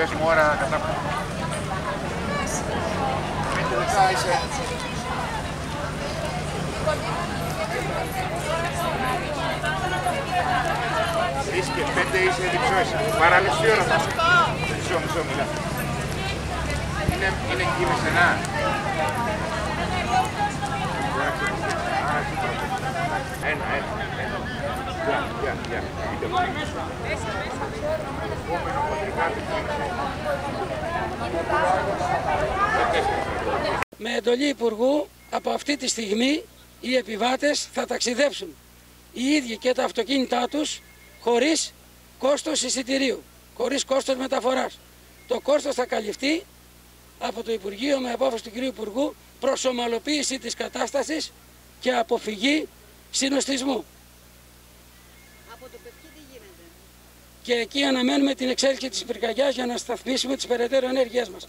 πες μου ώρα κατά Πέντε λεπτά είσαι. Τρεις και πέντε είσαι διψώσεις. Παραμισή ώρα θα είσαι. Μισό, μισό, μισό. Είναι, είναι εκεί με στενά. Ένα, ένα, ένα. Γεια, γεια, γεια. Επόμενο πατρικάτι Με εντολή Υπουργού, από αυτή τη στιγμή οι επιβάτες θα ταξιδέψουν οι ίδιοι και τα αυτοκίνητά τους χωρίς κόστος εισιτηρίου, χωρίς κόστος μεταφοράς. Το κόστος θα καλυφθεί από το Υπουργείο με απόφαση του κ. Υπουργού προς ομαλοποίηση της κατάστασης και αποφυγή συνοστισμού. Από το πευκή τι γίνεται; Και εκεί αναμένουμε την εξέλιξη της πυρκαγιάς για να σταθμίσουμε τις περαιτέρω ενέργειές μας.